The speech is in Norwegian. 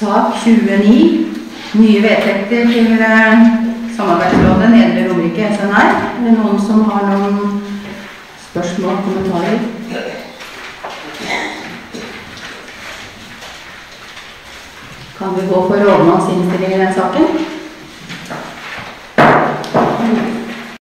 Sak 29. Nye vedtekter til eh, Samarbeidsrådet Nedre Romerike SNR. Er det noen som har noen spørsmål og kommentarer? Kan vi gå for rådmannsinnstilling i den saken?